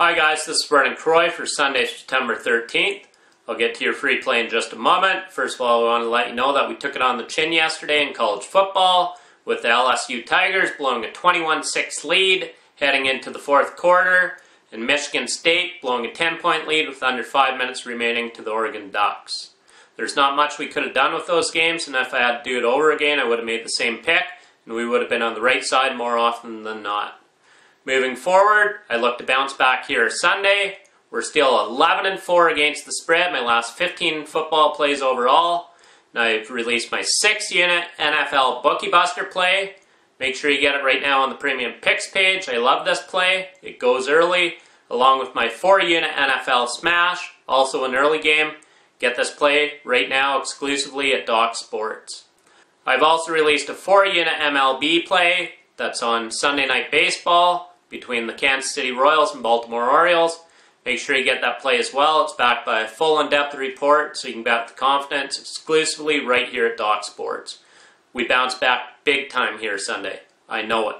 Hi guys, this is Vernon Croy for Sunday, September 13th. I'll get to your free play in just a moment. First of all, I want to let you know that we took it on the chin yesterday in college football with the LSU Tigers blowing a 21-6 lead heading into the fourth quarter and Michigan State blowing a 10-point lead with under 5 minutes remaining to the Oregon Ducks. There's not much we could have done with those games and if I had to do it over again, I would have made the same pick and we would have been on the right side more often than not. Moving forward, I look to bounce back here Sunday. We're still 11 and 4 against the spread, my last 15 football plays overall. Now I've released my 6 unit NFL Bookie Buster play. Make sure you get it right now on the Premium Picks page. I love this play. It goes early, along with my 4 unit NFL Smash, also an early game. Get this play right now exclusively at Doc Sports. I've also released a 4 unit MLB play that's on Sunday Night Baseball between the Kansas City Royals and Baltimore Orioles. Make sure you get that play as well. It's backed by a full in-depth report, so you can bet with confidence exclusively right here at Doc Sports. We bounce back big time here Sunday. I know it.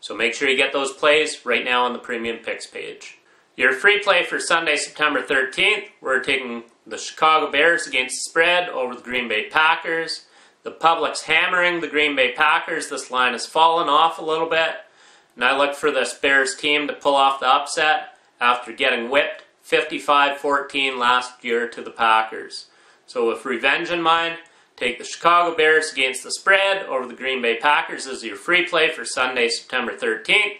So make sure you get those plays right now on the Premium Picks page. Your free play for Sunday, September 13th, we're taking the Chicago Bears against the spread over the Green Bay Packers. The public's hammering the Green Bay Packers. This line has fallen off a little bit. And I look for this Bears team to pull off the upset after getting whipped 55-14 last year to the Packers. So with revenge in mind, take the Chicago Bears against the spread over the Green Bay Packers as your free play for Sunday, September 13th.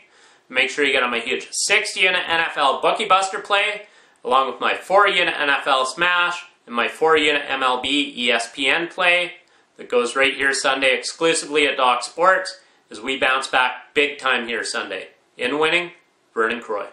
Make sure you get on my huge 6-unit NFL Bookie Buster play, along with my 4-unit NFL Smash and my 4-unit MLB ESPN play that goes right here Sunday exclusively at Doc Sports as we bounce back big time here Sunday. In winning, Vernon Croy.